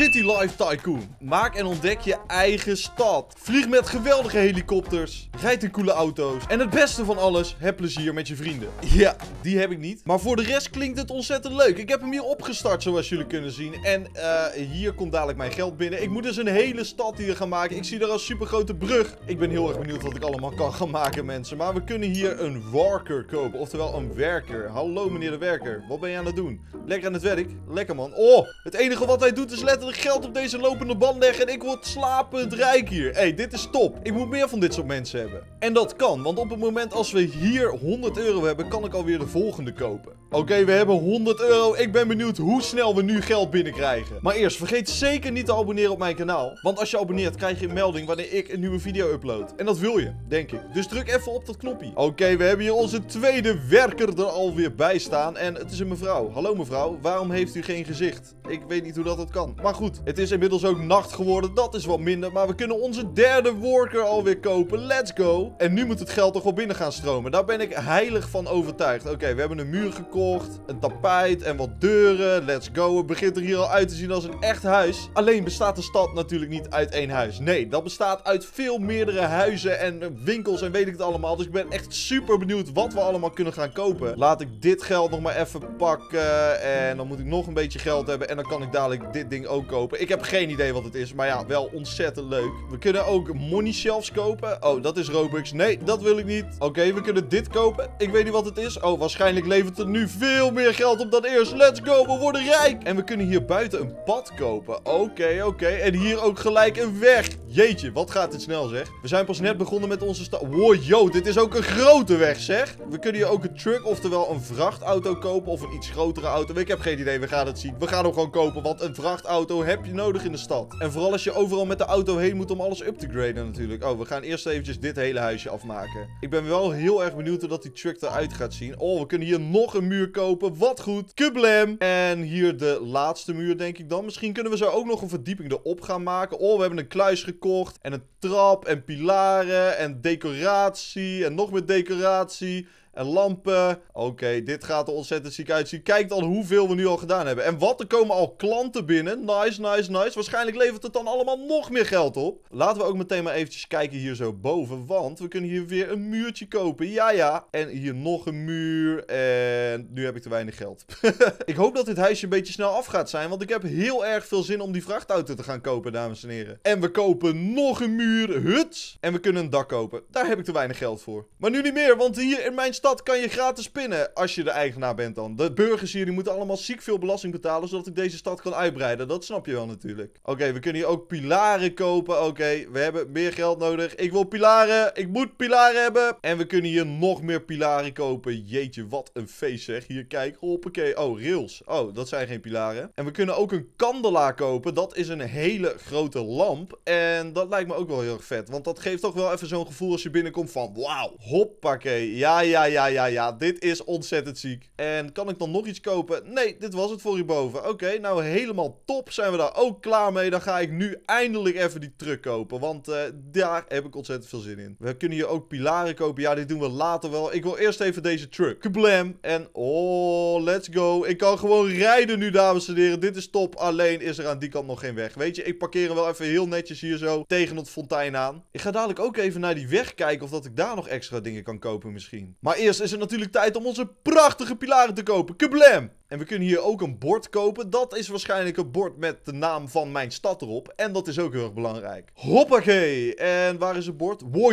City Life Tycoon. Maak en ontdek je eigen stad. Vlieg met geweldige helikopters. Rijd in coole auto's. En het beste van alles, heb plezier met je vrienden. Ja, die heb ik niet. Maar voor de rest klinkt het ontzettend leuk. Ik heb hem hier opgestart, zoals jullie kunnen zien. En uh, hier komt dadelijk mijn geld binnen. Ik moet dus een hele stad hier gaan maken. Ik zie daar een super grote brug. Ik ben heel erg benieuwd wat ik allemaal kan gaan maken, mensen. Maar we kunnen hier een worker kopen. Oftewel een werker. Hallo, meneer de werker. Wat ben je aan het doen? Lekker aan het werk. Lekker, man. Oh, het enige wat hij doet is letterlijk geld op deze lopende band leggen. En ik word slapend rijk hier. Hey, dit is top. Ik moet meer van dit soort mensen hebben. En dat kan, want op het moment als we hier 100 euro hebben, kan ik alweer de volgende kopen. Oké, we hebben 100 euro. Ik ben benieuwd hoe snel we nu geld binnenkrijgen. Maar eerst, vergeet zeker niet te abonneren op mijn kanaal. Want als je abonneert, krijg je een melding wanneer ik een nieuwe video upload. En dat wil je, denk ik. Dus druk even op dat knopje. Oké, we hebben hier onze tweede werker er alweer bij staan. En het is een mevrouw. Hallo mevrouw, waarom heeft u geen gezicht? Ik weet niet hoe dat kan. Maar goed, het is inmiddels ook nacht geworden. Dat is wat minder. Maar we kunnen onze derde worker alweer kopen. Let's go. En nu moet het geld toch wel binnen gaan stromen. Daar ben ik heilig van overtuigd. Oké, we hebben een muur gekocht. Een tapijt en wat deuren. Let's go. Het begint er hier al uit te zien als een echt huis. Alleen bestaat de stad natuurlijk niet uit één huis. Nee, dat bestaat uit veel meerdere huizen en winkels en weet ik het allemaal. Dus ik ben echt super benieuwd wat we allemaal kunnen gaan kopen. Laat ik dit geld nog maar even pakken. En dan moet ik nog een beetje geld hebben. En dan kan ik dadelijk dit ding ook kopen. Ik heb geen idee wat het is. Maar ja, wel ontzettend leuk. We kunnen ook money shelves kopen. Oh, dat is Robux. Nee, dat wil ik niet. Oké, we kunnen dit kopen. Ik weet niet wat het is. Oh, waarschijnlijk levert het nu veel meer geld op dan eerst. Let's go, we worden rijk. En we kunnen hier buiten een pad kopen. Oké, oké. En hier ook gelijk een weg. Jeetje, wat gaat dit snel zeg. We zijn pas net begonnen met onze stad. Wow, yo, dit is ook een grote weg zeg. We kunnen hier ook een truck, oftewel een vrachtauto kopen. Of een iets grotere auto. Ik heb geen idee, we gaan het zien. We gaan hem gewoon kopen, want een vrachtauto heb je nodig in de stad. En vooral als je overal met de auto heen moet om alles up te graden natuurlijk. Oh, we gaan eerst eventjes dit hele huisje afmaken. Ik ben wel heel erg benieuwd hoe dat die truck eruit gaat zien. Oh, we kunnen hier nog een muur kopen. Wat goed. Kublam. En hier de laatste muur, denk ik dan. Misschien kunnen we zo ook nog een verdieping erop gaan maken. Oh, we hebben een kluis gekocht. En een trap en pilaren en decoratie en nog meer decoratie. En lampen. Oké, dit gaat er ontzettend ziek uitzien. Kijk dan hoeveel we nu al gedaan hebben. En wat, er komen al klanten binnen. Nice, nice, nice. Waarschijnlijk levert het dan allemaal nog meer geld op. Laten we ook meteen maar eventjes kijken hier zo boven. Want we kunnen hier weer een muurtje kopen. Ja, ja. En hier nog een muur. En nu heb ik te weinig geld. ik hoop dat dit huisje een beetje snel af gaat zijn. Want ik heb heel erg veel zin om die vrachtauto te gaan kopen, dames en heren. En we kopen nog een muur. Hut. En we kunnen een dak kopen. Daar heb ik te weinig geld voor. Maar nu niet meer, want hier in mijn stad kan je gratis pinnen als je de eigenaar bent dan. De burgers hier die moeten allemaal ziek veel belasting betalen, zodat ik deze stad kan uitbreiden. Dat snap je wel natuurlijk. Oké, we kunnen hier ook pilaren kopen. Oké, we hebben meer geld nodig. Ik wil pilaren. Ik moet pilaren hebben. En we kunnen hier nog meer pilaren kopen. Jeetje, wat een feest zeg. Hier, kijk. Hoppakee. Oh, rails. Oh, dat zijn geen pilaren. En we kunnen ook een kandelaar kopen. Dat is een hele grote lamp. En dat lijkt me ook wel heel erg vet. Want dat geeft toch wel even zo'n gevoel als je binnenkomt van... Wauw, hoppakee. Ja, ja, ja, ja, ja. Dit is ontzettend ziek. En kan ik dan nog iets kopen? Nee, dit was het voor hierboven. Oké, nou helemaal top. Zijn we daar ook klaar mee? Dan ga ik nu eindelijk even die truck kopen. Want uh, daar heb ik ontzettend veel zin in. We kunnen hier ook pilaren kopen. Ja, dit doen we later wel. Ik wil eerst even deze truck. Kablam. En oh, let's go. Ik kan gewoon rijden nu, dames en heren. Dit is top. Alleen is er aan die kant nog geen weg. Weet je, ik parkeer hem wel even heel netjes hier zo tegen het fontein aan. Ik ga dadelijk ook even naar die weg kijken of dat ik daar nog extra dingen kan kopen misschien. Maar eerst is het natuurlijk tijd om onze prachtige pilaren te kopen. Kablam! En we kunnen hier ook een bord kopen. Dat is waarschijnlijk een bord met de naam van mijn stad erop. En dat is ook heel erg belangrijk. Hoppakee! En waar is het bord? Wow,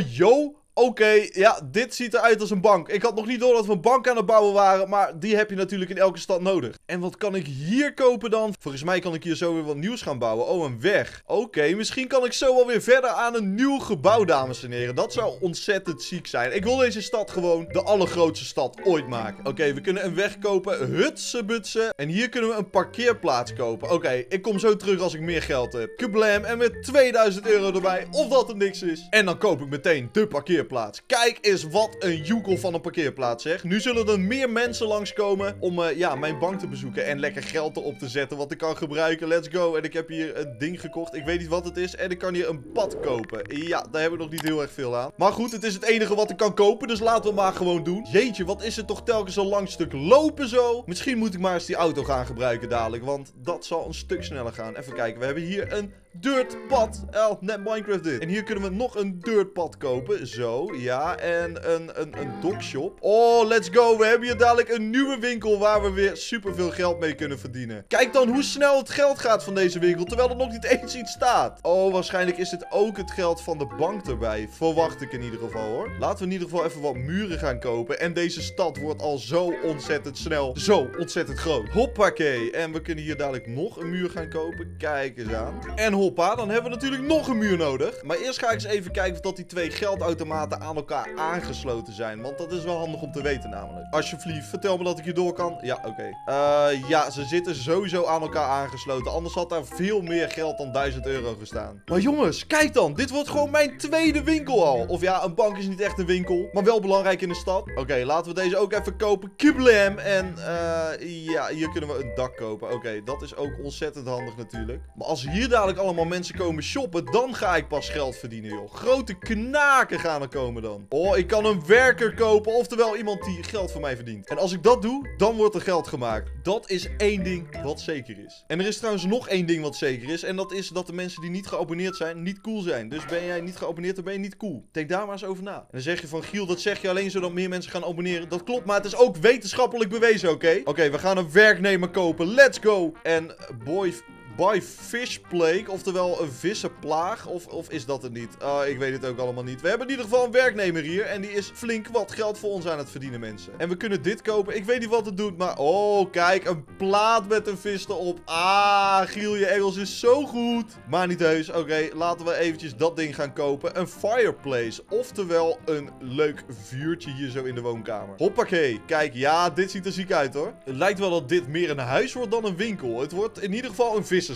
Oké, ja, dit ziet eruit als een bank. Ik had nog niet door dat we een bank aan het bouwen waren, maar die heb je natuurlijk in elke stad nodig. En wat kan ik hier kopen dan? Volgens mij kan ik hier zo weer wat nieuws gaan bouwen. Oh, een weg. Oké, misschien kan ik zo wel weer verder aan een nieuw gebouw, dames en heren. Dat zou ontzettend ziek zijn. Ik wil deze stad gewoon de allergrootste stad ooit maken. Oké, we kunnen een weg kopen. Hutsebutsen. En hier kunnen we een parkeerplaats kopen. Oké, ik kom zo terug als ik meer geld heb. Kablam. En met 2000 euro erbij, of dat er niks is. En dan koop ik meteen de parkeerplaats Kijk eens wat een joekel van een parkeerplaats, zeg. Nu zullen er meer mensen langskomen om uh, ja, mijn bank te bezoeken en lekker geld erop te zetten wat ik kan gebruiken. Let's go. En ik heb hier een ding gekocht. Ik weet niet wat het is. En ik kan hier een pad kopen. Ja, daar hebben we nog niet heel erg veel aan. Maar goed, het is het enige wat ik kan kopen. Dus laten we maar gewoon doen. Jeetje, wat is het toch telkens een lang stuk lopen zo? Misschien moet ik maar eens die auto gaan gebruiken dadelijk. Want dat zal een stuk sneller gaan. Even kijken. We hebben hier een dirtpad. El, net Minecraft dit. En hier kunnen we nog een dirtpad kopen. Zo, ja. En een, een, een dogshop. Oh, let's go. We hebben hier dadelijk een nieuwe winkel waar we weer superveel geld mee kunnen verdienen. Kijk dan hoe snel het geld gaat van deze winkel, terwijl er nog niet eens iets staat. Oh, waarschijnlijk is dit ook het geld van de bank erbij. Verwacht ik in ieder geval, hoor. Laten we in ieder geval even wat muren gaan kopen. En deze stad wordt al zo ontzettend snel. Zo ontzettend groot. Hoppakee. En we kunnen hier dadelijk nog een muur gaan kopen. Kijk eens aan. En hop dan hebben we natuurlijk nog een muur nodig. Maar eerst ga ik eens even kijken of dat die twee geldautomaten aan elkaar aangesloten zijn. Want dat is wel handig om te weten namelijk. Alsjeblieft, vertel me dat ik hier door kan. Ja, oké. Uh, ja, ze zitten sowieso aan elkaar aangesloten. Anders had daar veel meer geld dan 1000 euro gestaan. Maar jongens, kijk dan. Dit wordt gewoon mijn tweede winkel al. Of ja, een bank is niet echt een winkel. Maar wel belangrijk in de stad. Oké, laten we deze ook even kopen. Kiblam. En uh, ja, hier kunnen we een dak kopen. Oké, dat is ook ontzettend handig natuurlijk. Maar als hier dadelijk allemaal mensen komen shoppen, dan ga ik pas geld verdienen, joh. Grote knaken gaan er komen dan. Oh, ik kan een werker kopen, oftewel iemand die geld voor mij verdient. En als ik dat doe, dan wordt er geld gemaakt. Dat is één ding wat zeker is. En er is trouwens nog één ding wat zeker is. En dat is dat de mensen die niet geabonneerd zijn, niet cool zijn. Dus ben jij niet geabonneerd, dan ben je niet cool. Denk daar maar eens over na. En dan zeg je van, Giel, dat zeg je alleen zodat meer mensen gaan abonneren. Dat klopt, maar het is ook wetenschappelijk bewezen, oké? Oké, we gaan een werknemer kopen. Let's go! En boy by fish plague, oftewel een vissenplaag. Of, of is dat het niet? Uh, ik weet het ook allemaal niet. We hebben in ieder geval een werknemer hier en die is flink wat geld voor ons aan het verdienen, mensen. En we kunnen dit kopen. Ik weet niet wat het doet, maar... Oh, kijk, een plaat met een vis erop. Ah, Giel, je Engels is zo goed. Maar niet heus. Oké, laten we eventjes dat ding gaan kopen. Een fireplace, oftewel een leuk vuurtje hier zo in de woonkamer. Hoppakee. Kijk, ja, dit ziet er ziek uit, hoor. Het lijkt wel dat dit meer een huis wordt dan een winkel. Het wordt in ieder geval een vis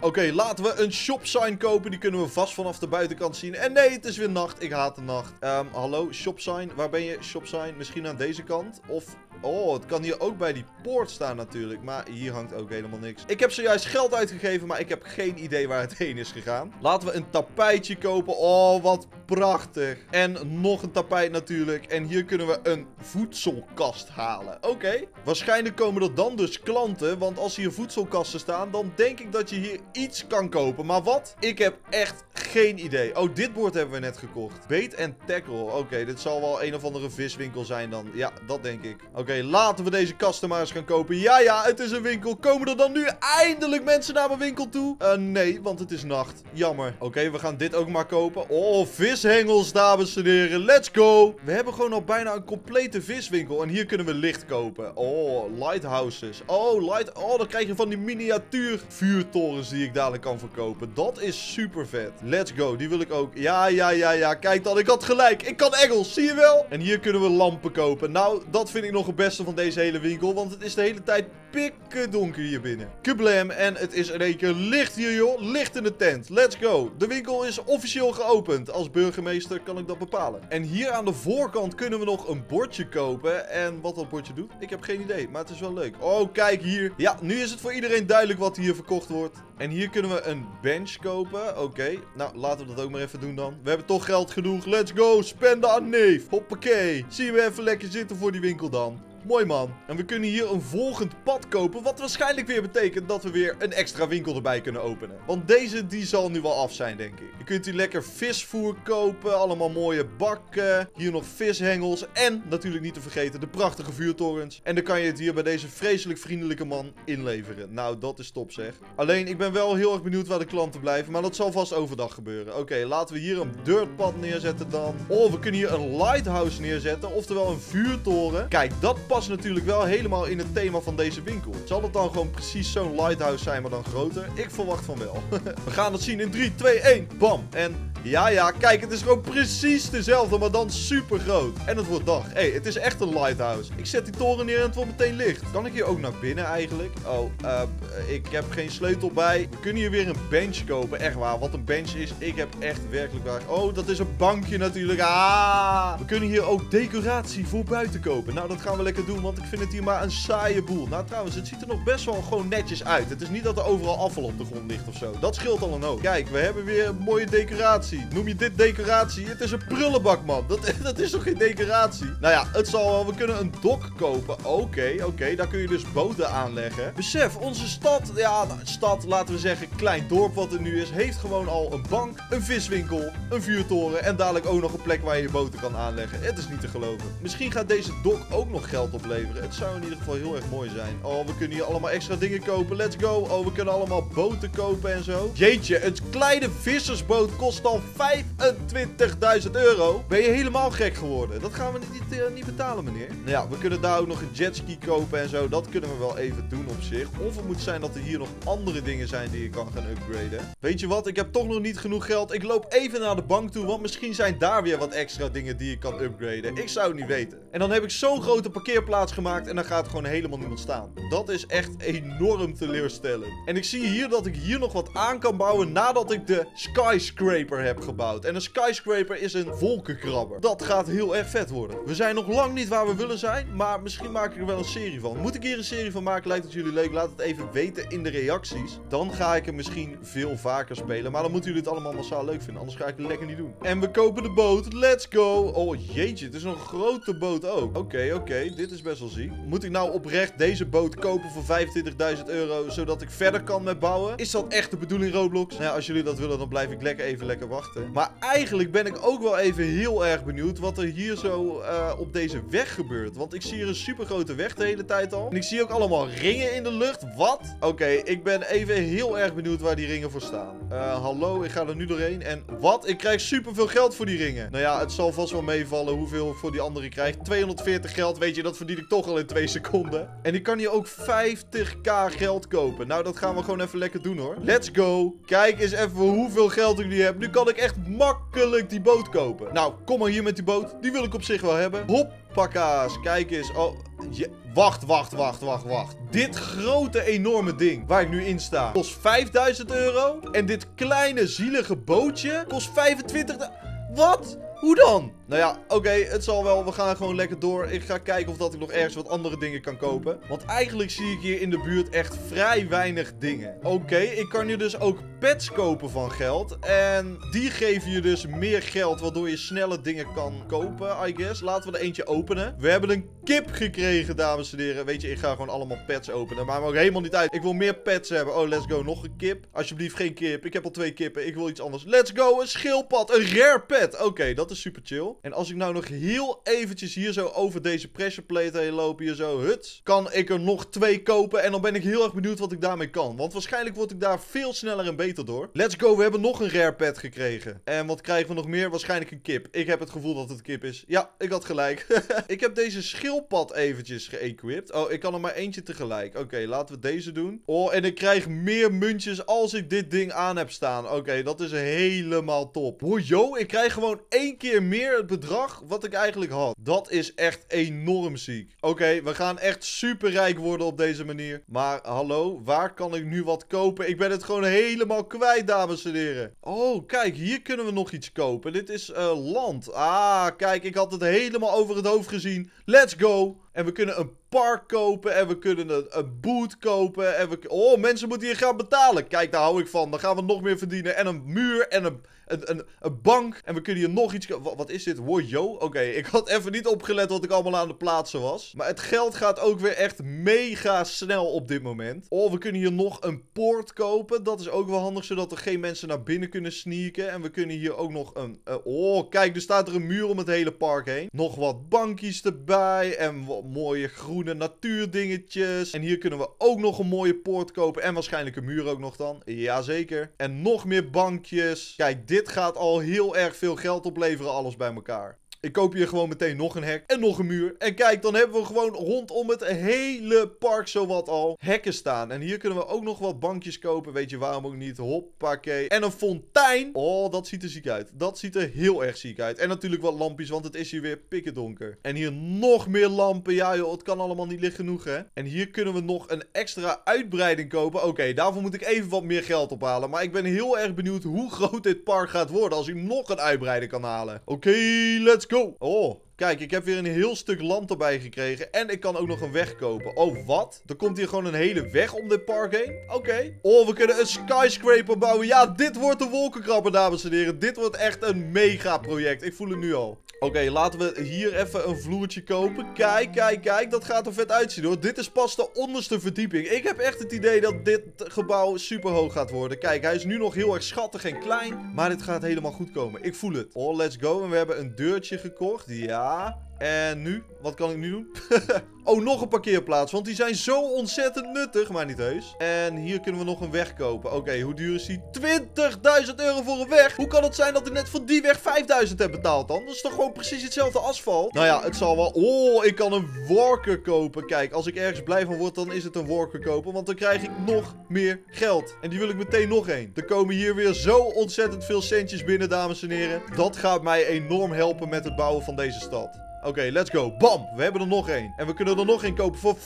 Oké, laten we een shop sign kopen. Die kunnen we vast vanaf de buitenkant zien. En nee, het is weer nacht. Ik haat de nacht. Um, hallo, shop sign. Waar ben je? Shop sign. Misschien aan deze kant? Of Oh, het kan hier ook bij die poort staan natuurlijk. Maar hier hangt ook helemaal niks. Ik heb zojuist geld uitgegeven, maar ik heb geen idee waar het heen is gegaan. Laten we een tapijtje kopen. Oh, wat prachtig. En nog een tapijt natuurlijk. En hier kunnen we een voedselkast halen. Oké. Waarschijnlijk komen er dan dus klanten. Want als hier voedselkasten staan, dan denk ik dat je hier iets kan kopen. Maar wat? Ik heb echt geen idee. Oh, dit bord hebben we net gekocht. Bait en tackle. Oké, dit zal wel een of andere viswinkel zijn dan. Ja, dat denk ik. Oké, laten we deze kasten maar eens gaan kopen. Ja, ja, het is een winkel. Komen er dan nu eindelijk mensen naar mijn winkel toe? Uh, nee, want het is nacht. Jammer. Oké, we gaan dit ook maar kopen. Oh, vishengels, dames en heren. Let's go. We hebben gewoon al bijna een complete viswinkel. En hier kunnen we licht kopen. Oh, lighthouses. Oh, light... Oh, dan krijg je van die miniatuur vuurtorens die ik dadelijk kan verkopen. Dat is super vet. Let's go. Die wil ik ook. Ja, ja, ja, ja. Kijk dan. Ik had gelijk. Ik kan Engels. Zie je wel? En hier kunnen we lampen kopen. Nou, dat vind ik nog een beste van deze hele winkel. Want het is de hele tijd pikken donker hier binnen. Kablam. En het is in één keer licht hier, joh. Licht in de tent. Let's go. De winkel is officieel geopend. Als burgemeester kan ik dat bepalen. En hier aan de voorkant kunnen we nog een bordje kopen. En wat dat bordje doet, ik heb geen idee. Maar het is wel leuk. Oh, kijk hier. Ja, nu is het voor iedereen duidelijk wat hier verkocht wordt. En hier kunnen we een bench kopen. Oké. Nou, laten we dat ook maar even doen dan. We hebben toch geld genoeg. Let's go. Spenden aan neef. Hoppakee. Zien we even lekker zitten voor die winkel dan. Mooi man. En we kunnen hier een volgend pad kopen. Wat waarschijnlijk weer betekent dat we weer een extra winkel erbij kunnen openen. Want deze die zal nu wel af zijn denk ik. Je kunt hier lekker visvoer kopen. Allemaal mooie bakken. Hier nog vishengels. En natuurlijk niet te vergeten de prachtige vuurtorens. En dan kan je het hier bij deze vreselijk vriendelijke man inleveren. Nou dat is top zeg. Alleen ik ben wel heel erg benieuwd waar de klanten blijven. Maar dat zal vast overdag gebeuren. Oké laten we hier een dirtpad neerzetten dan. Oh we kunnen hier een lighthouse neerzetten. Oftewel een vuurtoren. Kijk dat pad past natuurlijk wel helemaal in het thema van deze winkel. Zal het dan gewoon precies zo'n lighthouse zijn, maar dan groter? Ik verwacht van wel. We gaan het zien in 3, 2, 1. Bam. En Ja, ja, kijk, het is gewoon precies dezelfde, maar dan super groot. En het wordt dag. Hé, hey, het is echt een lighthouse. Ik zet die toren neer en het wordt meteen licht. Kan ik hier ook naar binnen eigenlijk? Oh, uh, ik heb geen sleutel bij. We kunnen hier weer een bench kopen. Echt waar, wat een bench is. Ik heb echt werkelijk waar... Oh, dat is een bankje natuurlijk. Ah! We kunnen hier ook decoratie voor buiten kopen. Nou, dat gaan we lekker doen, want ik vind het hier maar een saaie boel. Nou, trouwens, het ziet er nog best wel gewoon netjes uit. Het is niet dat er overal afval op de grond ligt of zo. Dat scheelt al een hoop. Kijk, we hebben weer een mooie decoratie. Noem je dit decoratie? Het is een prullenbak, man. Dat, dat is toch geen decoratie? Nou ja, het zal wel. We kunnen een dok kopen. Oké, oké. Daar kun je dus boten aanleggen. Besef, onze stad, ja, nou, stad, laten we zeggen, klein dorp wat er nu is, heeft gewoon al een bank, een viswinkel, een vuurtoren en dadelijk ook nog een plek waar je je boten kan aanleggen. Het is niet te geloven. Misschien gaat deze dok ook nog geld opleveren. Het zou in ieder geval heel erg mooi zijn. Oh, we kunnen hier allemaal extra dingen kopen. Let's go. Oh, we kunnen allemaal boten kopen en zo. Jeetje, het kleine vissersboot kost al 25.000 euro. Ben je helemaal gek geworden? Dat gaan we niet, niet betalen, meneer. Nou ja, we kunnen daar ook nog een jetski kopen en zo. Dat kunnen we wel even doen op zich. Of het moet zijn dat er hier nog andere dingen zijn die je kan gaan upgraden. Weet je wat? Ik heb toch nog niet genoeg geld. Ik loop even naar de bank toe, want misschien zijn daar weer wat extra dingen die je kan upgraden. Ik zou het niet weten. En dan heb ik zo'n grote parkeerplaats gemaakt en dan gaat gewoon helemaal niemand staan. Dat is echt enorm teleurstellend. En ik zie hier dat ik hier nog wat aan kan bouwen nadat ik de skyscraper heb gebouwd. En een skyscraper is een wolkenkrabber. Dat gaat heel erg vet worden. We zijn nog lang niet waar we willen zijn, maar misschien maak ik er wel een serie van. Moet ik hier een serie van maken? Lijkt het jullie leuk? Laat het even weten in de reacties. Dan ga ik er misschien veel vaker spelen. Maar dan moeten jullie het allemaal massaal leuk vinden. Anders ga ik het lekker niet doen. En we kopen de boot. Let's go. Oh jeetje, het is een grote boot ook. Oké, oké. Dit is best wel ziek. Moet ik nou oprecht deze boot kopen voor 25.000 euro, zodat ik verder kan met bouwen? Is dat echt de bedoeling, Roblox? Nou ja, als jullie dat willen, dan blijf ik lekker even lekker Maar eigenlijk ben ik ook wel even heel erg benieuwd wat er hier zo uh, op deze weg gebeurt. Want ik zie hier een super grote weg de hele tijd al. En ik zie ook allemaal ringen in de lucht. Wat? Oké, ik ben even heel erg benieuwd waar die ringen voor staan. Uh, hallo, ik ga er nu doorheen. En wat? Ik krijg super veel geld voor die ringen. Nou ja, het zal vast wel meevallen hoeveel voor die andere krijg. 240 geld, weet je, dat verdien ik toch al in 2 seconden. En ik kan hier ook 50k geld kopen. Nou, dat gaan we gewoon even lekker doen hoor. Let's go. Kijk eens even hoeveel geld ik nu heb. Nu kan ik echt makkelijk die boot kopen. Nou, kom maar hier met die boot. Die wil ik op zich wel hebben. Hoppakaas. Kijk eens. Oh, je... Wacht, wacht, wacht, wacht, wacht. Dit grote, enorme ding waar ik nu in sta kost 5000 euro. En dit kleine, zielige bootje kost 25... Wat? Hoe dan? Nou ja, oké, het zal wel. We gaan gewoon lekker door. Ik ga kijken of dat ik nog ergens wat andere dingen kan kopen. Want eigenlijk zie ik hier in de buurt echt vrij weinig dingen. Oké, ik kan hier dus ook pets kopen van geld. En die geven je dus meer geld, waardoor je sneller dingen kan kopen, I guess. Laten we er eentje openen. We hebben een kip gekregen, dames en heren. Weet je, ik ga gewoon allemaal pets openen. Maar ook helemaal niet uit. Ik wil meer pets hebben. Oh, let's go. Nog een kip. Alsjeblieft, geen kip. Ik heb al twee kippen. Ik wil iets anders. Let's go. Een schildpad. Een rare pet. Oké, dat is super chill. En als ik nou nog heel eventjes hier zo over deze pressure plate heen loop, hier zo, huts, kan ik er nog twee kopen. En dan ben ik heel erg benieuwd wat ik daarmee kan. Want waarschijnlijk word ik daar veel sneller en beter door. Let's go, we hebben nog een rare pet gekregen. En wat krijgen we nog meer? Waarschijnlijk een kip. Ik heb het gevoel dat het kip is. Ja, ik had gelijk. ik heb deze schildpad eventjes geëquipt. Oh, ik kan er maar eentje tegelijk. Oké, laten we deze doen. Oh, en ik krijg meer muntjes als ik dit ding aan heb staan. Oké, dat is helemaal top. Yo, ik krijg gewoon één keer meer het bedrag wat ik eigenlijk had. Dat is echt enorm ziek. Oké, we gaan echt super rijk worden op deze manier. Maar hallo, waar kan ik nu wat kopen? Ik ben het gewoon helemaal kwijt, dames en heren. Oh, kijk, hier kunnen we nog iets kopen. Dit is uh, land. Ah, kijk, ik had het helemaal over het hoofd gezien. Let's go. En we kunnen een park kopen. En we kunnen een, een boot kopen. En we... Oh, mensen moeten hier gaan betalen. Kijk, daar hou ik van. Dan gaan we nog meer verdienen. En een muur en een, een, een, een bank. En we kunnen hier nog iets... Wat, wat is dit? Wow, yo. Oké, ik had even niet opgelet wat ik allemaal aan de plaatsen was. Maar het geld gaat ook weer echt mega snel op dit moment. Oh, we kunnen hier nog een poort kopen. Dat is ook wel handig, zodat er geen mensen naar binnen kunnen sneaken. En we kunnen hier ook nog een... Oh, kijk, er staat er een muur om het hele park heen. Nog wat bankjes erbij. En wat mooie groene natuurdingetjes. En hier kunnen we ook nog een mooie poort kopen. En waarschijnlijk een muur ook nog dan. Jazeker. En nog meer bankjes. Kijk, dit gaat al heel erg veel geld opleveren, alles bij elkaar. Ik koop hier gewoon meteen nog een hek en nog een muur. En kijk, dan hebben we gewoon rondom het hele park zowat al hekken staan. En hier kunnen we ook nog wat bankjes kopen. Weet je waarom ook niet? Hoppakee. En een fontein. Oh, dat ziet er ziek uit. Dat ziet er heel erg ziek uit. En natuurlijk wat lampjes, want het is hier weer pikken donker. En hier nog meer lampen. Ja joh, het kan allemaal niet licht genoeg hè. En hier kunnen we nog een extra uitbreiding kopen. Oké, daarvoor moet ik even wat meer geld ophalen. Maar ik ben heel erg benieuwd hoe groot dit park gaat worden als ik nog een uitbreiding kan halen. Oké, let's go. Oh, Kijk, ik heb weer een heel stuk land erbij gekregen. En ik kan ook nog een weg kopen. Oh, wat? Er komt hier gewoon een hele weg om dit park heen? Oké. Oh, we kunnen een skyscraper bouwen. Ja, dit wordt een wolkenkrabber, dames en heren. Dit wordt echt een mega project. Ik voel het nu al. Oké, laten we hier even een vloertje kopen. Kijk, kijk, kijk. Dat gaat er vet uitzien hoor. Dit is pas de onderste verdieping. Ik heb echt het idee dat dit gebouw super hoog gaat worden. Kijk, hij is nu nog heel erg schattig en klein. Maar dit gaat helemaal goed komen. Ik voel het. Oh, let's go. En we hebben een deurtje gekocht. Ja. En nu? Wat kan ik nu doen? oh, nog een parkeerplaats. Want die zijn zo ontzettend nuttig. Maar niet heus. En hier kunnen we nog een weg kopen. Oké, hoe duur is die? 20.000 euro voor een weg. Hoe kan het zijn dat ik net voor die weg 5.000 heb betaald dan? Dat is toch gewoon precies hetzelfde asfalt? Nou ja, het zal wel... Oh, ik kan een worker kopen. Kijk, als ik ergens blij van word, dan is het een worker kopen. Want dan krijg ik nog meer geld. En die wil ik meteen nog één. Er komen hier weer zo ontzettend veel centjes binnen, dames en heren. Dat gaat mij enorm helpen met het bouwen van deze stad. Oké, let's go. Bam! We hebben er nog één. En we kunnen er nog één kopen voor 15.000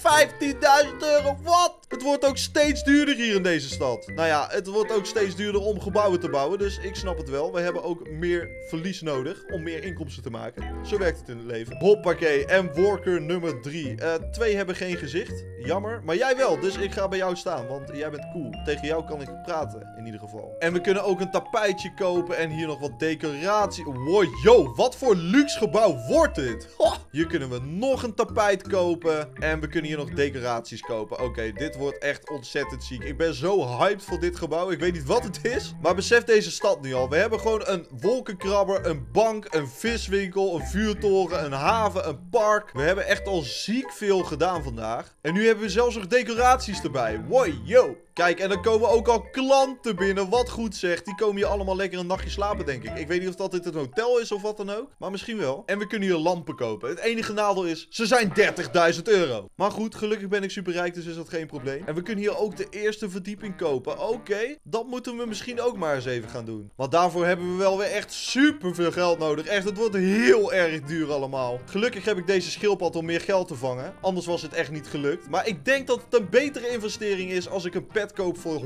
euro. Wat? Het wordt ook steeds duurder hier in deze stad. Nou ja, het wordt ook steeds duurder om gebouwen te bouwen. Dus ik snap het wel. We hebben ook meer verlies nodig om meer inkomsten te maken. Zo werkt het in het leven. Hoppakee. En worker nummer 3. Uh, twee hebben geen gezicht. Jammer. Maar jij wel. Dus ik ga bij jou staan. Want jij bent cool. Tegen jou kan ik praten. In ieder geval. En we kunnen ook een tapijtje kopen. En hier nog wat decoratie. Wow, yo. Wat voor luxe gebouw wordt dit? Hier kunnen we nog een tapijt kopen. En we kunnen hier nog decoraties kopen. Oké, dit wordt echt ontzettend ziek. Ik ben zo hyped voor dit gebouw. Ik weet niet wat het is. Maar besef deze stad nu al. We hebben gewoon een wolkenkrabber, een bank, een viswinkel, een vuurtoren, een haven, een park. We hebben echt al ziek veel gedaan vandaag. En nu hebben we zelfs nog decoraties erbij. Wow, yo. Kijk, en dan komen ook al klanten binnen. Wat goed zegt. Die komen hier allemaal lekker een nachtje slapen, denk ik. Ik weet niet of dat dit een hotel is of wat dan ook. Maar misschien wel. En we kunnen hier lampen kopen. Het enige nadeel is, ze zijn 30.000 euro. Maar goed, gelukkig ben ik superrijk, dus is dat geen probleem. En we kunnen hier ook de eerste verdieping kopen. Oké, dat moeten we misschien ook maar eens even gaan doen. Want daarvoor hebben we wel weer echt super veel geld nodig. Echt, het wordt heel erg duur allemaal. Gelukkig heb ik deze schildpad om meer geld te vangen. Anders was het echt niet gelukt. Maar ik denk dat het een betere investering is als ik een pet koop voor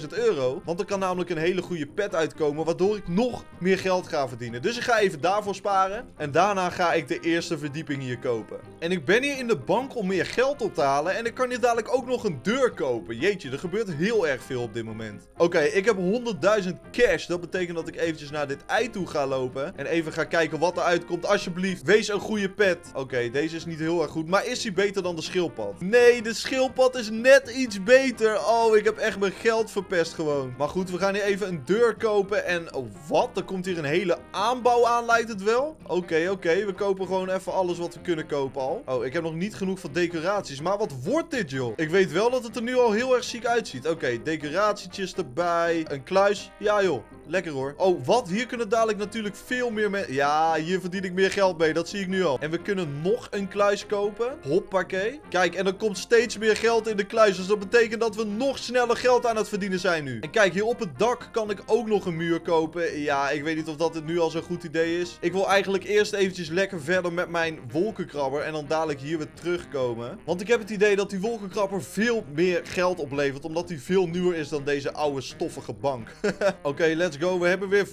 100.000 euro. Want er kan namelijk een hele goede pet uitkomen, waardoor ik nog meer geld ga verdienen. Dus ik ga even daarvoor sparen. En daarna ga ik de eerste verdieping hier kopen. En ik ben hier in de bank om meer geld op te halen. En ik kan hier dadelijk ook nog een deur kopen. Jeetje, er gebeurt heel erg veel op dit moment. Oké, ik heb 100.000 cash. Dat betekent dat ik eventjes naar dit ei toe ga lopen. En even ga kijken wat er uitkomt. Alsjeblieft, wees een goede pet. Oké, deze is niet heel erg goed. Maar is hij beter dan de schildpad? Nee, de schildpad is net iets beter. Oh, ik heb echt mijn geld verpest gewoon. Maar goed, we gaan hier even een deur kopen. En, oh wat? Er komt hier een hele aanbouw aan, lijkt het wel. Oké, oké. We kopen gewoon even alles wat we kunnen kopen al. Oh, ik heb nog niet genoeg van decoraties. Maar wat wordt dit, joh? Ik weet wel dat het er nu al heel erg ziek uitziet. Oké, decoratietjes erbij. Een kluis. Ja, joh. Lekker hoor. Oh, wat? Hier kunnen dadelijk natuurlijk veel meer mensen... Ja, hier verdien ik meer geld mee. Dat zie ik nu al. En we kunnen nog een kluis kopen. Hoppakee. Kijk, en er komt steeds meer geld in de kluis. Dus dat betekent dat we nog sneller geld aan het verdienen zijn nu. En kijk, hier op het dak kan ik ook nog een muur kopen. Ja, ik weet niet of dat het nu al zo'n goed idee is. Ik wil eigenlijk eerst eventjes lekker verder met mijn wolkenkrabber. En dan dadelijk hier weer terugkomen. Want ik heb het idee dat die wolkenkrabber veel meer geld oplevert. Omdat die veel nieuwer is dan deze oude stoffige bank. Oké, let's We hebben weer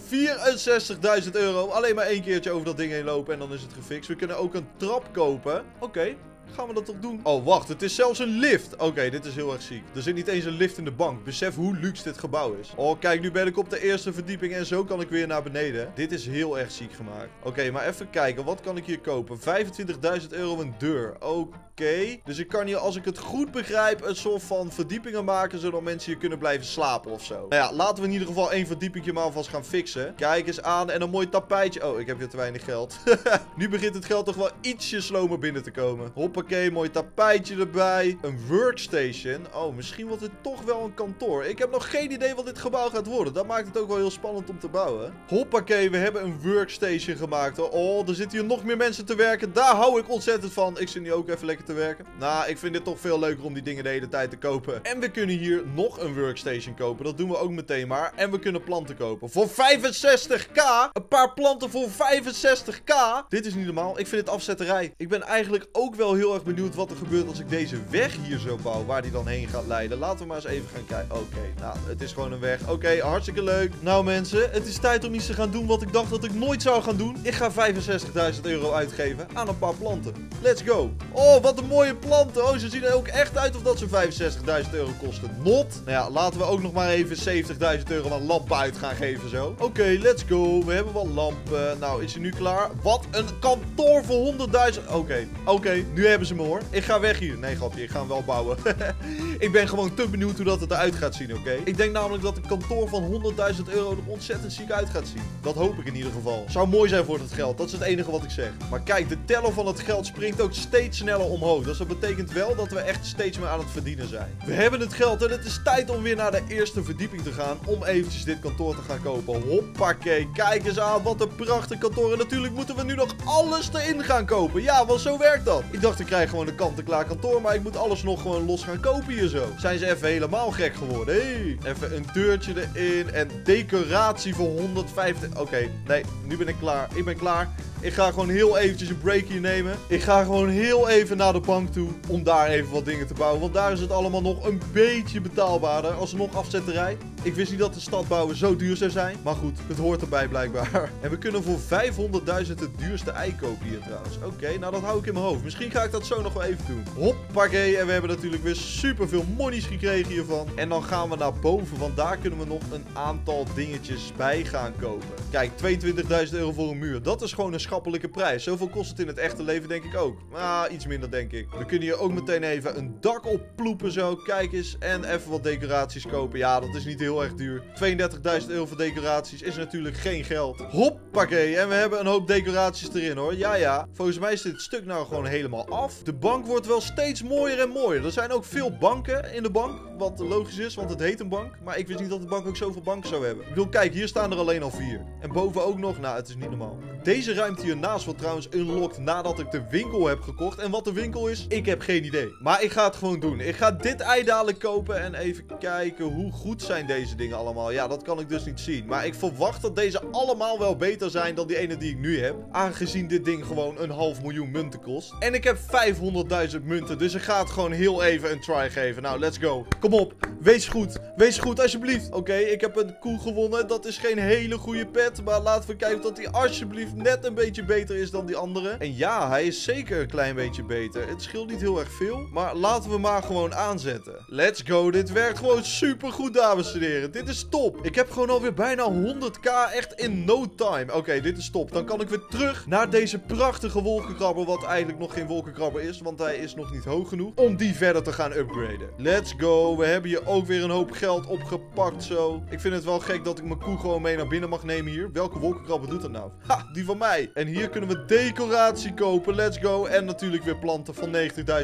64.000 euro. Alleen maar één keertje over dat ding heen lopen en dan is het gefixt. We kunnen ook een trap kopen. Oké. Gaan we dat toch doen? Oh, wacht. Het is zelfs een lift. Oké, dit is heel erg ziek. Er zit niet eens een lift in de bank. Besef hoe luxe dit gebouw is. Oh, kijk. Nu ben ik op de eerste verdieping en zo kan ik weer naar beneden. Dit is heel erg ziek gemaakt. Oké, maar even kijken. Wat kan ik hier kopen? 25.000 euro een deur. Oké. Dus ik kan hier, als ik het goed begrijp, een soort van verdiepingen maken... zodat mensen hier kunnen blijven slapen of zo. Nou ja, laten we in ieder geval één verdiepingje maar alvast gaan fixen. Kijk eens aan. En een mooi tapijtje. Oh, ik heb hier te weinig geld. nu begint het geld toch wel ietsje slomer binnen te komen. Hop Hoppakee, mooi tapijtje erbij. Een workstation. Oh, misschien wordt dit toch wel een kantoor. Ik heb nog geen idee wat dit gebouw gaat worden. Dat maakt het ook wel heel spannend om te bouwen. Hoppakee, we hebben een workstation gemaakt. Oh, er zitten hier nog meer mensen te werken. Daar hou ik ontzettend van. Ik zit nu ook even lekker te werken. Nou, ik vind dit toch veel leuker om die dingen de hele tijd te kopen. En we kunnen hier nog een workstation kopen. Dat doen we ook meteen maar. En we kunnen planten kopen. Voor 65k. Een paar planten voor 65k. Dit is niet normaal. Ik vind het afzetterij. Ik ben eigenlijk ook wel heel erg benieuwd wat er gebeurt als ik deze weg hier zo bouw. Waar die dan heen gaat leiden. Laten we maar eens even gaan kijken. Oké, nou, het is gewoon een weg. Oké, hartstikke leuk. Nou mensen, het is tijd om iets te gaan doen wat ik dacht dat ik nooit zou gaan doen. Ik ga 65.000 euro uitgeven aan een paar planten. Let's go. Oh, wat een mooie planten. Oh, ze zien er ook echt uit of dat ze 65.000 euro kosten. Not. Nou ja, laten we ook nog maar even 70.000 euro aan lampen uit gaan geven zo. Oké, let's go. We hebben wel lampen. Nou, is hij nu klaar? Wat een kantoor voor 100.000. Oké, oké. nu hebben ze me hoor. Ik ga weg hier. Nee, grapje. Ik ga hem wel bouwen. ik ben gewoon te benieuwd hoe dat het eruit gaat zien, oké? Ik denk namelijk dat een kantoor van 100.000 euro er ontzettend ziek uit gaat zien. Dat hoop ik in ieder geval. Zou mooi zijn voor het geld. Dat is het enige wat ik zeg. Maar kijk, de teller van het geld springt ook steeds sneller omhoog. Dus dat betekent wel dat we echt steeds meer aan het verdienen zijn. We hebben het geld en het is tijd om weer naar de eerste verdieping te gaan. Om eventjes dit kantoor te gaan kopen. Hoppakee, kijk eens aan. Wat een prachtig kantoor. En natuurlijk moeten we nu nog alles erin gaan kopen. Ja, want zo werkt dat. Ik dacht ik krijg gewoon een kant-en-klaar kantoor. Maar ik moet alles nog gewoon los gaan kopen hier zo. Zijn ze even helemaal gek geworden. Hey, even een deurtje erin. En decoratie voor 150. Oké, nee, nu ben ik klaar. Ik ben klaar. Ik ga gewoon heel eventjes een break hier nemen. Ik ga gewoon heel even naar de bank toe. Om daar even wat dingen te bouwen. Want daar is het allemaal nog een beetje betaalbaarder. Alsnog afzetterij. Ik wist niet dat de stad bouwen zo duur zou zijn. Maar goed, het hoort erbij blijkbaar. En we kunnen voor 500.000 het duurste ei kopen hier trouwens. Oké, nou dat hou ik in mijn hoofd. Misschien ga ik dat zo nog wel even doen. Hoppakee. En we hebben natuurlijk weer super veel monies gekregen hiervan. En dan gaan we naar boven. Want daar kunnen we nog een aantal dingetjes bij gaan kopen. Kijk, 22.000 euro voor een muur. Dat is gewoon een schappelijke prijs. Zoveel kost het in het echte leven denk ik ook. Maar iets minder denk ik. We kunnen hier ook meteen even een dak opploepen zo. Kijk eens. En even wat decoraties kopen. Ja, dat is niet heel erg duur. 32.000 euro voor decoraties is natuurlijk geen geld. Hoppakee. En we hebben een hoop decoraties erin hoor. Ja, ja. Volgens mij is dit stuk nou gewoon helemaal af. De bank wordt wel steeds mooier en mooier. Er zijn ook veel banken in de bank. Wat logisch is, want het heet een bank. Maar ik wist niet dat de bank ook zoveel banken zou hebben. Ik bedoel, kijk, hier staan er alleen al vier. En boven ook nog. Nou, het is niet normaal. Deze ruimte hiernaast wordt trouwens unlocked nadat ik de winkel heb gekocht. En wat de winkel is, ik heb geen idee. Maar ik ga het gewoon doen. Ik ga dit ei dadelijk kopen en even kijken hoe goed zijn deze dingen allemaal. Ja, dat kan ik dus niet zien. Maar ik verwacht dat deze allemaal wel beter zijn dan die ene die ik nu heb. Aangezien dit ding gewoon een half miljoen munten kost. En ik heb 500.000 munten, dus ik ga het gewoon heel even een try geven. Nou, let's go. Kom op, wees goed. Wees goed, alsjeblieft. Oké, ik heb een koe gewonnen. Dat is geen hele goede pet. Maar laten we kijken dat hij alsjeblieft net een beetje beter is dan die andere. En ja, hij is zeker een klein beetje beter. Het scheelt niet heel erg veel. Maar laten we maar gewoon aanzetten. Let's go. Dit werkt gewoon super goed, dames en heren. Dit is top. Ik heb gewoon alweer bijna 100k echt in no time. Oké, dit is top. Dan kan ik weer terug naar deze prachtige wolkenkrabber. Wat eigenlijk nog geen wolkenkrabber is. Want hij is nog niet hoog genoeg. Om die verder te gaan upgraden. Let's go. We hebben hier ook weer een hoop geld opgepakt zo. Ik vind het wel gek dat ik mijn koe gewoon mee naar binnen mag nemen hier. Welke wolkenkrabber doet dat nou? Ha, die van mij. En hier kunnen we decoratie kopen. Let's go. En natuurlijk weer planten van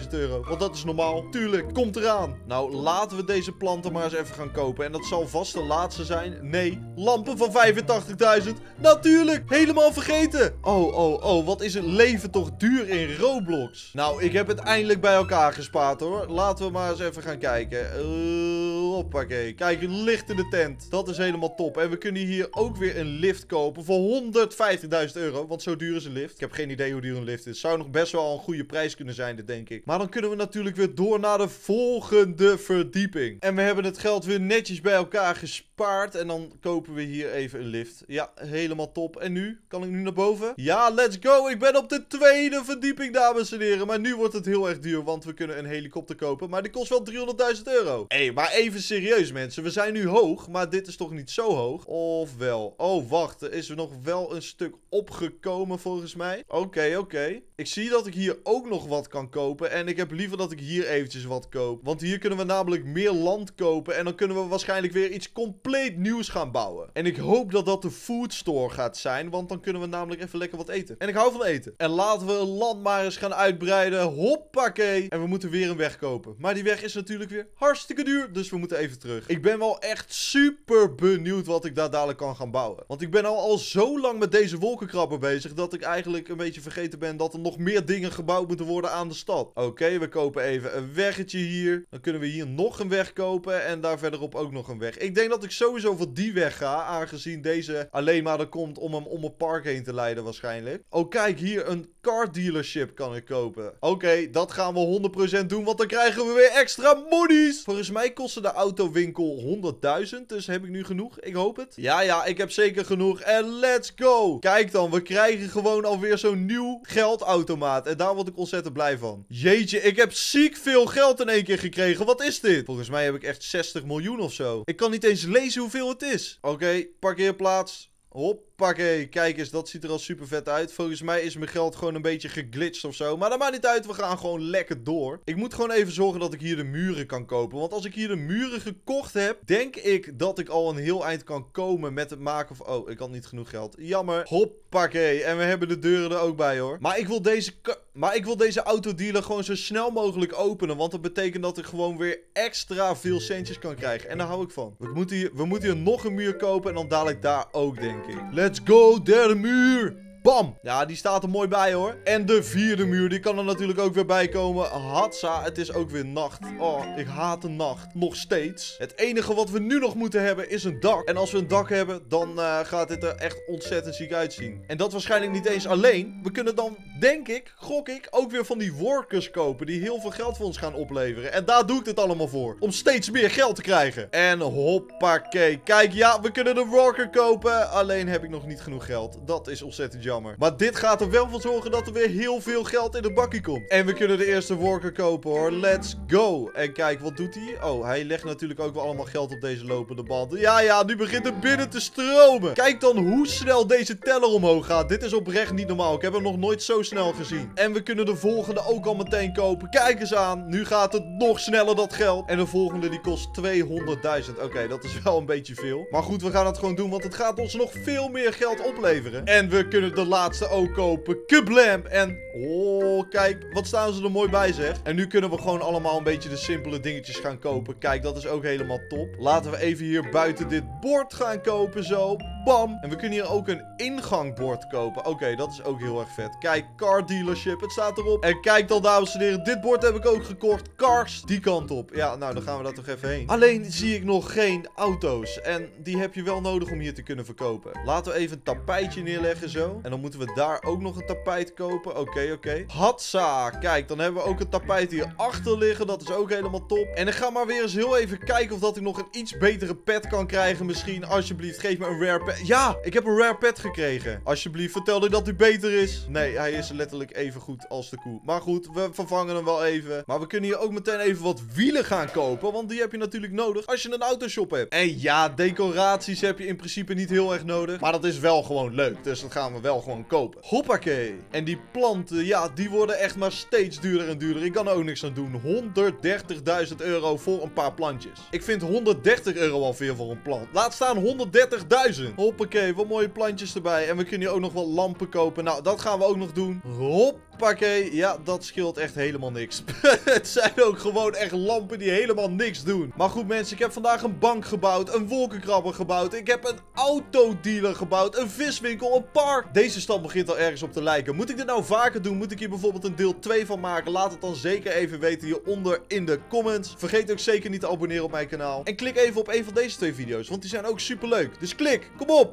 90.000 euro. Want dat is normaal. Tuurlijk, komt eraan. Nou, laten we deze planten maar eens even gaan kopen. En dat zal vast de laatste zijn. Nee, lampen van 85.000. Natuurlijk, helemaal vergeten. Oh, oh, oh, wat is het leven toch duur in Roblox. Nou, ik heb het eindelijk bij elkaar gespaard hoor. Laten we maar eens even gaan kijken. Uh, hoppakee. Kijk, licht in de tent. Dat is helemaal top. En we kunnen hier ook weer een lift kopen voor 150.000 euro. Want zo duur is een lift. Ik heb geen idee hoe duur een lift is. Zou nog best wel een goede prijs kunnen zijn, dit denk ik. Maar dan kunnen we natuurlijk weer door naar de volgende verdieping. En we hebben het geld weer netjes bij elkaar gespaard. En dan kopen we hier even een lift. Ja, helemaal top. En nu? Kan ik nu naar boven? Ja, let's go. Ik ben op de tweede verdieping, dames en heren. Maar nu wordt het heel erg duur, want we kunnen een helikopter kopen. Maar die kost wel 300.000 euro. Hé, hey, maar even serieus, mensen. We zijn nu hoog, maar dit is toch niet zo hoog? Of wel? Oh, wacht. Er is er nog wel een stuk opgekomen, volgens mij. Oké, oké. Ik zie dat ik hier ook nog wat kan kopen. En ik heb liever dat ik hier eventjes wat koop. Want hier kunnen we namelijk meer land kopen. En dan kunnen we waarschijnlijk weer iets compleet nieuws gaan bouwen. En ik hoop dat dat de food store gaat zijn. Want dan kunnen we namelijk even lekker wat eten. En ik hou van eten. En laten we een land maar eens gaan uitbreiden. Hoppakee. En we moeten weer een weg kopen. Maar die weg is natuurlijk weer hartstikke duur. Dus we moeten even terug. Ik ben wel echt super benieuwd wat ik daar dadelijk kan gaan bouwen. Want ik ben al, al zo lang met deze wolkenkrabber bezig. Dat ik eigenlijk een beetje vergeten ben dat er nog meer dingen gebouwd moeten worden aan de stad. Oké, we kopen even een weggetje hier. Dan kunnen we hier nog een weg kopen. En daar verderop ook nog een weg. Ik denk dat ik sowieso voor die weg ga. Aangezien deze alleen maar er komt om hem om het park heen te leiden waarschijnlijk. Oh, kijk, hier een car dealership kan ik kopen. Oké, dat gaan we 100% doen. Want dan krijgen we weer extra monies. Volgens mij kostte de autowinkel 100.000. Dus heb ik nu genoeg? Ik hoop het. Ja, ja, ik heb zeker genoeg. En let's go. Kijk dan, we krijgen gewoon alweer zo'n nieuw geldautomaat. En daar word ik ontzettend blij van. Jeetje, ik heb ziek veel geld in één keer gekregen. Wat is dit? Volgens mij heb ik echt 60 miljoen of zo. Ik kan niet eens lezen hoeveel het is. Oké, parkeerplaats. Hoppakee, kijk eens, dat ziet er al super vet uit. Volgens mij is mijn geld gewoon een beetje geglitcht of zo. Maar dat maakt niet uit, we gaan gewoon lekker door. Ik moet gewoon even zorgen dat ik hier de muren kan kopen. Want als ik hier de muren gekocht heb, denk ik dat ik al een heel eind kan komen met het maken van... Oh, ik had niet genoeg geld. Jammer. Hoppakee, en we hebben de deuren er ook bij hoor. Maar ik wil deze... Maar ik wil deze autodealer gewoon zo snel mogelijk openen. Want dat betekent dat ik gewoon weer extra veel centjes kan krijgen. En daar hou ik van. We moeten we moeten hier nog een muur kopen en dan dadelijk daar ook, denk ik. Let's go, derde muur! Bam! Ja, die staat er mooi bij hoor. En de vierde muur, die kan er natuurlijk ook weer bij komen. Hatsa, het is ook weer nacht. Oh, ik haat de nacht. Nog steeds. Het enige wat we nu nog moeten hebben is een dak. En als we een dak hebben, dan uh, gaat dit er echt ontzettend ziek uitzien. En dat waarschijnlijk niet eens alleen. We kunnen dan, denk ik, gok ik, ook weer van die workers kopen. Die heel veel geld voor ons gaan opleveren. En daar doe ik het allemaal voor. Om steeds meer geld te krijgen. En hoppakee. Kijk, ja, we kunnen de worker kopen. Alleen heb ik nog niet genoeg geld. Dat is ontzettend jammer. Maar dit gaat er wel voor zorgen dat er weer heel veel geld in de bakkie komt. En we kunnen de eerste worker kopen hoor. Let's go. En kijk, wat doet hij? Oh, hij legt natuurlijk ook wel allemaal geld op deze lopende band. Ja, ja, nu begint het binnen te stromen. Kijk dan hoe snel deze teller omhoog gaat. Dit is oprecht niet normaal. Ik heb hem nog nooit zo snel gezien. En we kunnen de volgende ook al meteen kopen. Kijk eens aan. Nu gaat het nog sneller dat geld. En de volgende die kost 200.000. Oké, dat is wel een beetje veel. Maar goed, we gaan het gewoon doen. Want het gaat ons nog veel meer geld opleveren. En we kunnen de laatste ook kopen. Kablam! En, oh, kijk, wat staan ze er mooi bij, zeg. En nu kunnen we gewoon allemaal een beetje de simpele dingetjes gaan kopen. Kijk, dat is ook helemaal top. Laten we even hier buiten dit bord gaan kopen, zo. Bam! En we kunnen hier ook een ingangbord kopen. Oké, dat is ook heel erg vet. Kijk, car dealership, het staat erop. En kijk dan, dames en heren, dit bord heb ik ook gekocht. Cars, die kant op. Ja, nou, dan gaan we daar toch even heen. Alleen zie ik nog geen auto's. En die heb je wel nodig om hier te kunnen verkopen. Laten we even een tapijtje neerleggen, zo. En dan moeten we daar ook nog een tapijt kopen. Oké, oké. Hatsa. Kijk, dan hebben we ook een tapijt hier achter liggen. Dat is ook helemaal top. En ik ga maar weer eens heel even kijken of dat ik nog een iets betere pet kan krijgen misschien. Alsjeblieft, geef me een rare pet. Ja, ik heb een rare pet gekregen. Alsjeblieft, vertel dat dat hij beter is. Nee, hij is letterlijk even goed als de koe. Maar goed, we vervangen hem wel even. Maar we kunnen hier ook meteen even wat wielen gaan kopen. Want die heb je natuurlijk nodig als je een autoshop hebt. En ja, decoraties heb je in principe niet heel ererg nodig. Maar dat is wel gewoon leuk. Dus dat gaan we wel gewoon kopen. Hoppakee. En die planten, ja, die worden echt maar steeds duurder en duurder. Ik kan er ook niks aan doen. 130.000 euro voor een paar plantjes. Ik vind 130 euro al veel voor een plant. Laat staan 130.000. Hoppakee, wat mooie plantjes erbij. En we kunnen hier ook nog wat lampen kopen. Nou, dat gaan we ook nog doen. Hoppakee. Ja, dat scheelt echt helemaal niks. het zijn ook gewoon echt lampen die helemaal niks doen. Maar goed mensen, ik heb vandaag een bank gebouwd. Een wolkenkrabber gebouwd. Ik heb een autodealer gebouwd. Een viswinkel. Een park. Deze stad begint al ergens op te lijken. Moet ik dit nou vaker doen? Moet ik hier bijvoorbeeld een deel 2 van maken? Laat het dan zeker even weten hieronder in de comments. Vergeet ook zeker niet te abonneren op mijn kanaal. En klik even op een van deze twee video's, want die zijn ook super leuk. Dus klik, kom op!